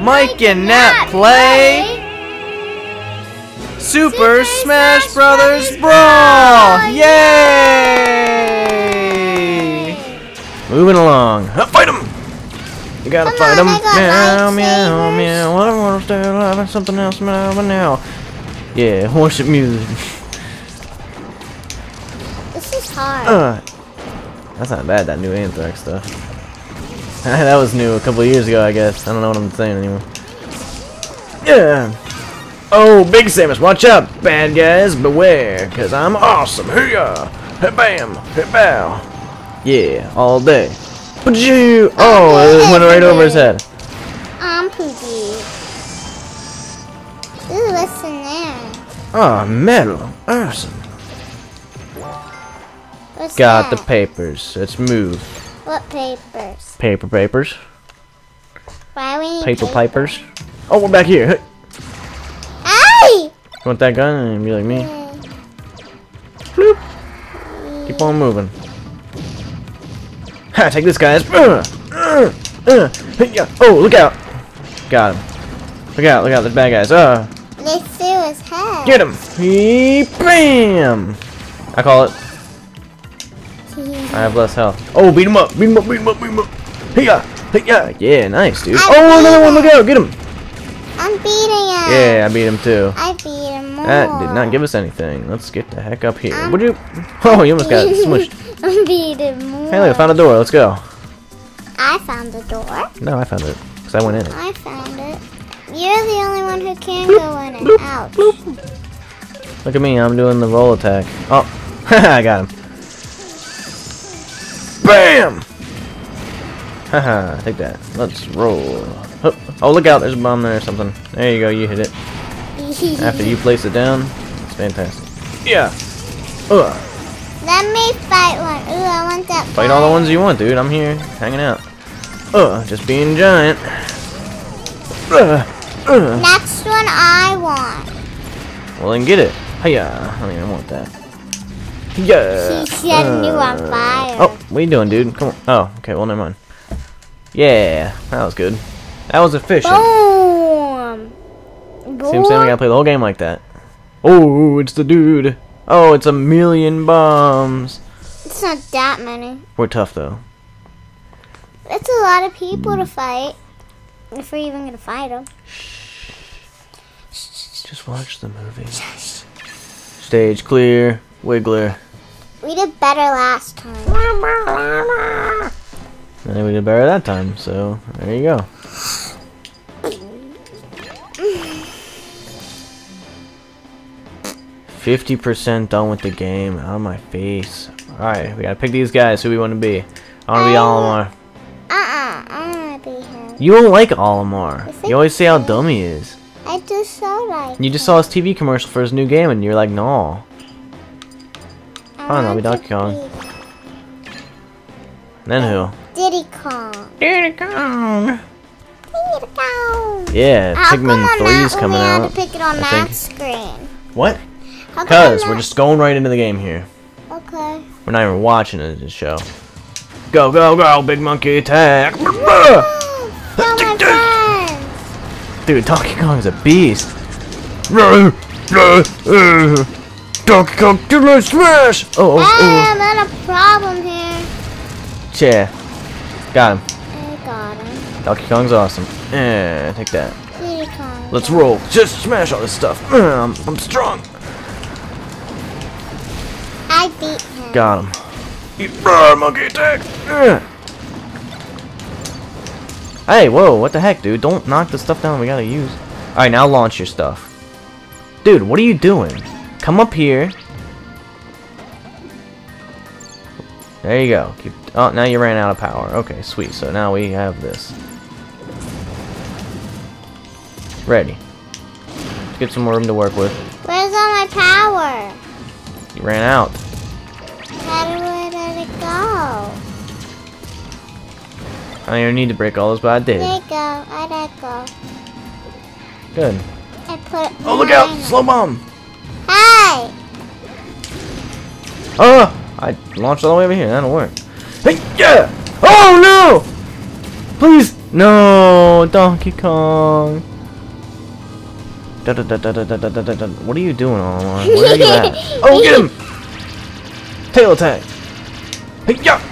Mike and Nat play Super Smash Brothers Brawl! Yay! Moving along. Huh, fight him! You gotta Come fight on, him. I got Meow, meow, lightsabers. meow. I wanna stay alive. Something else, meow, meow. Yeah, worship music. This is hard. Uh, that's not bad, that new Anthrax stuff. that was new a couple years ago, I guess. I don't know what I'm saying anymore. Yeah. Oh, Big Samus, watch out, bad guys, beware, cause I'm awesome. Hooyah! Hey bam! Hey bow! Yeah, all day. But you! Oh, it went right over his head. I'm poopy. Ooh, what's in there? Oh, metal. Awesome. What's Got the papers. Let's move. What papers? Paper papers. Why we need Paper pipers. Oh, we're back here. Hey! You want that gun and be like me? Bloop. Keep on moving. Ha, take this, guys. Uh, uh, uh. Oh, look out. Got him. Look out, look out, the bad guys. Uh, Let's see his head. get him. He, bam. I call it. I have less health. Oh, beat him up. Beat him up, beat him up, beat him up. Hey, yeah. Hey, yeah. Yeah, nice, dude. I Oh, another one. Look out. Get him. I'm beating him. Yeah, I beat him too. I beat him more. That did not give us anything. Let's get the heck up here. Would you? Oh, you almost got smushed. I'm beating more. Hey, look, I found a door. Let's go. I found the door. No, I found it. Because I went in it. I found it. You're the only one who can go in it. bloop, Ouch. Look at me. I'm doing the roll attack. Oh, I got him. Bam! Haha, take that. Let's roll. Oh, look out. There's a bomb there or something. There you go. You hit it. After you place it down, it's fantastic. Yeah. Ugh. Let me fight one. Ooh, I want that. Fight all the ones you want, dude. I'm here, hanging out. Ugh, just being giant. Ugh, ugh. Next one I want. Well, then get it. Hiya. I don't even want that. Yeah. She set you uh. on fire. Oh, what are you doing, dude? Come on. Oh, okay. Well, never mind. Yeah, that was good. That was efficient. Boom. See what I'm? We gotta play the whole game like that. Oh, it's the dude. Oh, it's a million bombs. It's not that many. We're tough though. It's a lot of people to fight. If we're even gonna fight them. Just watch the movie. Stage clear. Wiggler. We did better last time. And we did better that time, so there you go. Fifty percent done with the game. Out of my face. Alright, we gotta pick these guys who we wanna be. I wanna be I Olimar. Uh-uh. I wanna be him. You don't like Olimar. You always say how I dumb he is. I just saw like You just saw his TV commercial for his new game and you're like, no. I'll be want Donkey Kong. Then who? Diddy Kong. Diddy Kong. Diddy Kong. Yeah, ah, come Pikmin on 3 that is coming we out. to pick it on I think. that screen? What? Cause we're just going right into the game here. Okay. We're not even watching it, this show. Go, go, go, big monkey attack! Oh. Dude, Donkey Kong's a beast. Uh, uh. Donkey Kong, do my smash! Oh, Hey, oh, I'm in a problem here. oh. Chair. Got him. I got him. Donkey Kong's awesome. Eh, take that. Kong. Let's roll. Just smash all this stuff. I'm, I'm strong. I beat him. Got him. Eat raw monkey attack. Eh. Hey, whoa, what the heck, dude? Don't knock the stuff down we gotta use. Alright, now launch your stuff. Dude, what are you doing? Come up here. There you go. Keep, oh, now you ran out of power. Okay, sweet. So now we have this. Ready. Let's get some more room to work with. Where's all my power? You ran out. How I let it go? I don't even need to break all those, but I did. There you go. I let go. Good. I put Oh, look out! Slow bomb! Oh! I launched all the way over here. That don't work. Hey! Yeah! Oh no! Please! No! Donkey Kong! Da, da, da, what are you doing online? Where are you at? oh, get him! Tail attack! Hey! Yeah!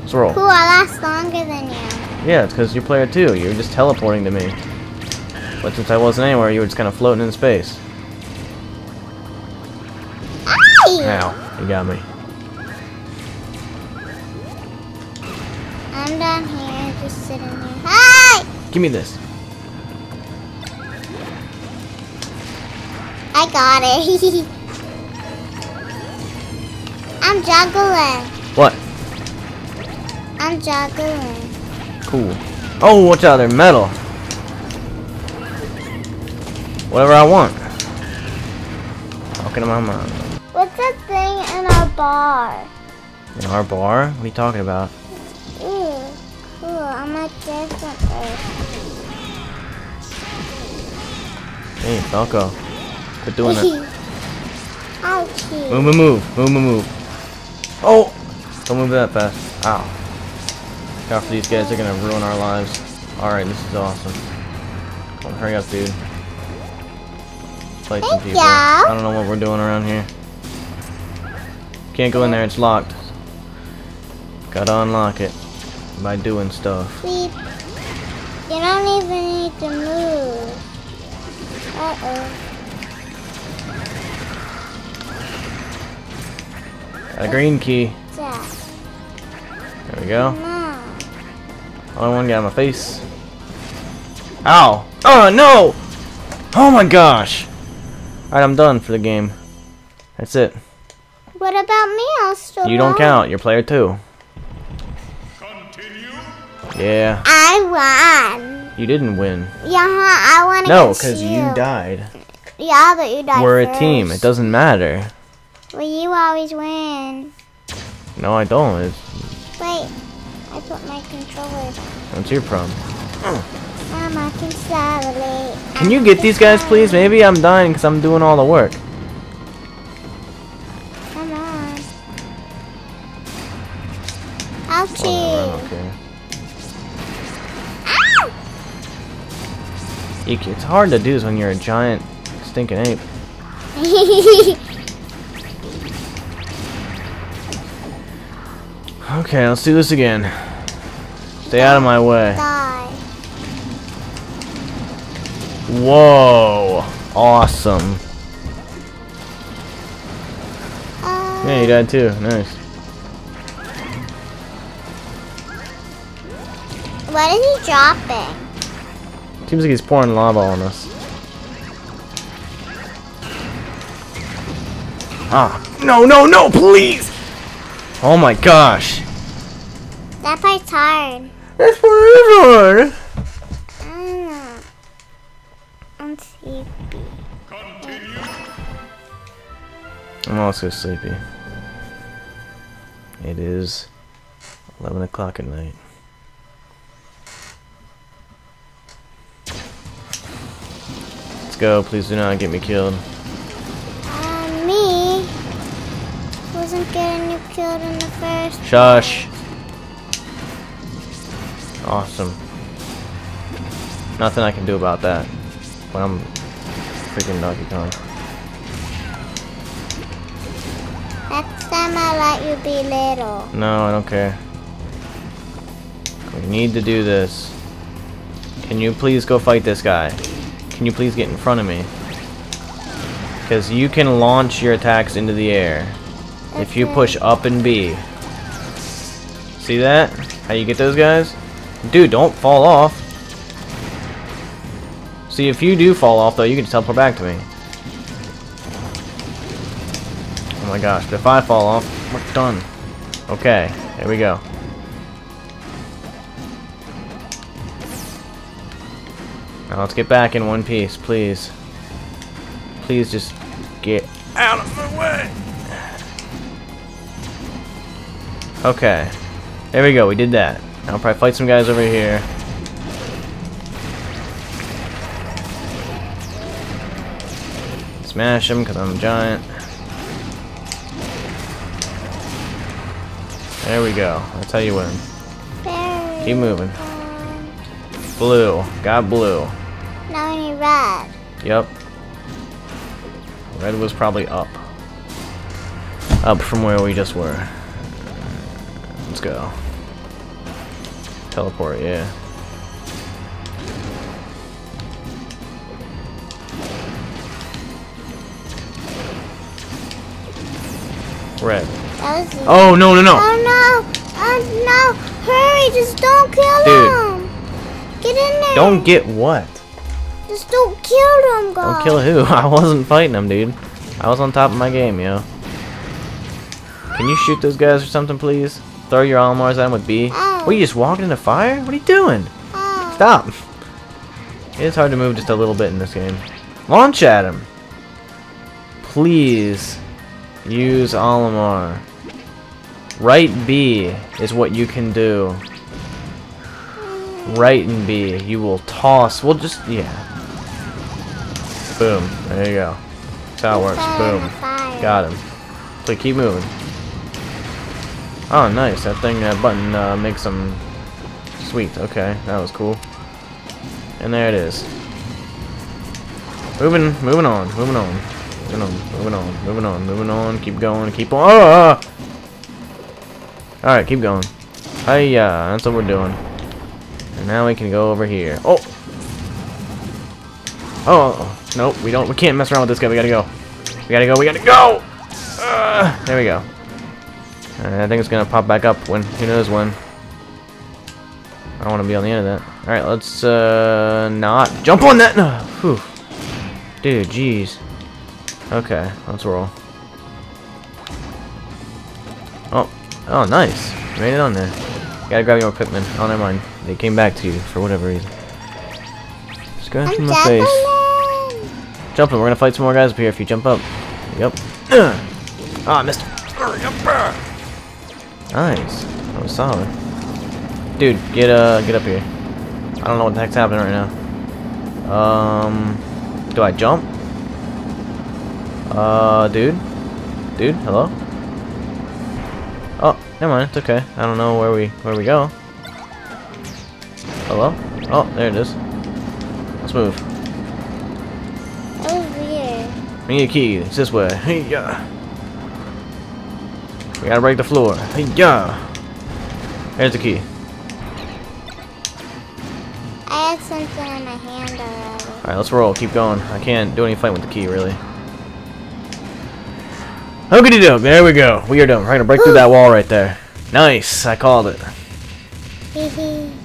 Let's roll. Cool, I last longer than you. Yeah, it's because you're player two. You're just teleporting to me. But since I wasn't anywhere, you were just kind of floating in space. Ow, you got me. I'm down here, just sitting here. Hi! Give me this. I got it. I'm juggling. What? I'm juggling. Cool. Oh, watch out, they're metal. Whatever I want. Talking to my mom. Bar? In our bar? What are you talking about? Ooh, cool. I'm a different person. Hey, Falco. Quit doing that. Ouchie. Move, move, move. Move, move, move. Oh! Don't move that fast. Ow. After these guys they're gonna ruin our lives. Alright, this is awesome. Come on, hurry up, dude. Fight some people. I don't know what we're doing around here. Can't go in there, it's locked. Gotta unlock it by doing stuff. Beep. You don't even need to move. Uh-oh. Got a green key. There we go. Only one guy in my face. Ow! Oh no! Oh my gosh! Alright, I'm done for the game. That's it. What about me? I'll still You don't count. You're player two. Yeah, I won. you didn't win. Yeah, huh, I won No, because you. you died. Yeah, but you died We're a team. It doesn't matter. Well, you always win. No, I don't. It's, Wait, I put my controller What's your problem. Mama can salivate. Can you get these guys, please? Maybe I'm dying because I'm doing all the work. Ouchie. don't. Ow! It's hard to do this when you're a giant stinking ape. Okay, let's do this again. Stay out of my way. Die. Whoa! Awesome. Uh, Yeah, you died too. Nice. What is he dropping? Seems like he's pouring lava on us. Ah. No, no, no, please! Oh my gosh. That part's hard. That's forever! I'm sleepy. I'm also sleepy. It is 11 o'clock at night. Let's go. Please do not get me killed. Uh, me wasn't getting you killed in the first. Shush. Awesome. Nothing I can do about that. But I'm freaking Donkey Kong. Next time I let you be little. No, I don't care. We need to do this. Can you please go fight this guy? Can you please get in front of me? Because you can launch your attacks into the air. If you push up and B. See that? How you get those guys? Dude, don't fall off. See, if you do fall off, though, you can just teleport back to me. Oh my gosh, but if I fall off, we're done. Okay, here we go. Now let's get back in one piece, please. Please just get out of my way. Okay. There we go, we did that. Now I'll probably fight some guys over here. Smash him because I'm a giant. There we go. That's how you win. Keep moving. Blue. Got blue. Now we need red. Yep. Red was probably up. Up from where we just were. Let's go. Teleport, yeah. Red. That was easy. Oh, no, no, no! Oh no! Oh no! Hurry! Just don't kill Dude. him! Get in there! Don't get what? Just don't kill him, God! Don't kill who? I wasn't fighting him, dude. I was on top of my game, yo. Can you shoot those guys or something, please? Throw your Almars at him with B. Ow. What, you just walking into fire? What are you doing? Oh. Stop. It is hard to move just a little bit in this game. Launch at him. Please use Olimar. Right B is what you can do. Right and B. You will toss. We'll just, yeah. Boom. There you go. That's how it works. Fire in the Boom. Got him. So keep moving. Oh, nice. That thing, that button uh, makes them sweet. Okay, that was cool. And there it is. Moving, moving on, moving on, moving on, moving on, moving on, moving on. Keep going, keep on. Oh. All right, keep going. Hey, yeah, that's what we're doing. And now we can go over here. Oh. Oh, oh, nope, we don't. We can't mess around with this guy. We gotta go. We gotta go. We gotta go. Uh, there we go. And I think it's gonna pop back up when who knows when. I don't want to be on the end of that. All right, let's uh not jump on that. No, Whew. dude, jeez. Okay, let's roll. Oh, oh, nice. Made it on there. gotta grab your equipment. Oh, never mind. They came back to you for whatever reason. Scratch I'm my face. Jumping. We're gonna fight some more guys up here if you jump up. Yep. Ah, I missed. Nice. That was solid. Dude, get uh, get up here. I don't know what the heck's happening right now. Um, do I jump? Uh, dude, dude, hello. Oh, never mind. It's okay. I don't know where we where we go. Hello? Oh, there it is. Let's move. We need a key. It's this way. Hey, yeah. We gotta break the floor. Hey, yeah. Here's the key. I have something in my hand already. Alright, let's roll. Keep going. I can't do any fight with the key, really. Okie doke. There we go. We are done. We're gonna break through that wall right there. Nice. I called it.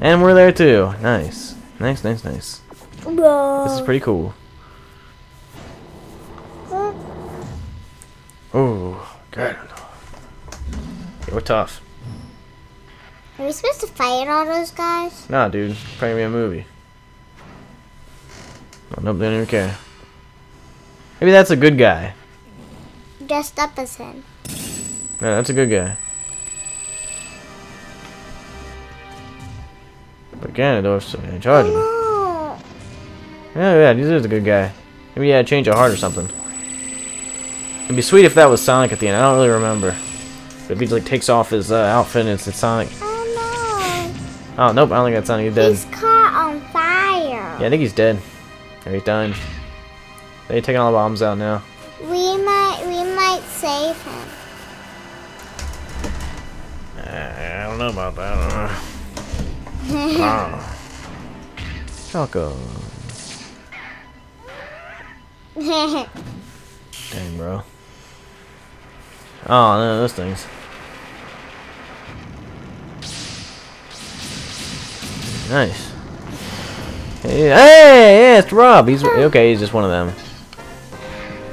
And we're there too. Nice. Nice, nice, nice. Whoa. This is pretty cool. Ooh, good. Yeah, we're tough. Are we supposed to fight all those guys? Nah, dude. Probably be a movie. Oh, nope, they don't even care. Maybe that's a good guy. Dressed up as him. No, that's a good guy. But Ganondorf's in charge of him. Yeah, yeah, this is a good guy. Maybe he yeah, change a heart or something. It'd be sweet if that was Sonic at the end. I don't really remember. But if he like takes off his uh, outfit and it's, it's Sonic. Oh no. Oh nope, I don't think that's Sonic. He's no. dead. He's caught on fire. Yeah, I think he's dead. Or he's dying. They're taking all the bombs out now. We might we might save him. I don't know about that. Ah. Choco. Dang, bro. Oh, no, those things. Nice. Hey, hey, yeah, it's Rob. He's okay. He's just one of them.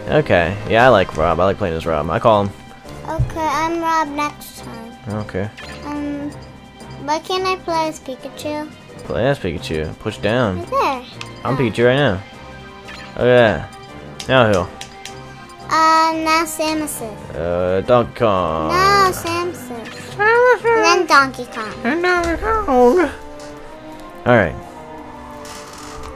Okay, yeah, I like Rob. I like playing as Rob. I call him. okay, I'm Rob next time. Okay. Um, why can't I play as Pikachu? Play as Pikachu. Push down. Right there. I'm Pikachu right now. Oh yeah. Now who? Uh, now Samus. Uh, Donkey Kong. No, Samus. And then Donkey Kong. Alright.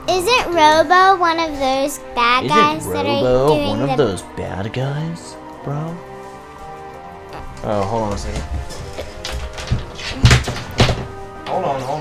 Isn't Robo one of those bad guys that are doing the game? Robo one of those bad guys, bro? Oh, hold on a second. Hold on, hold on. Hold on.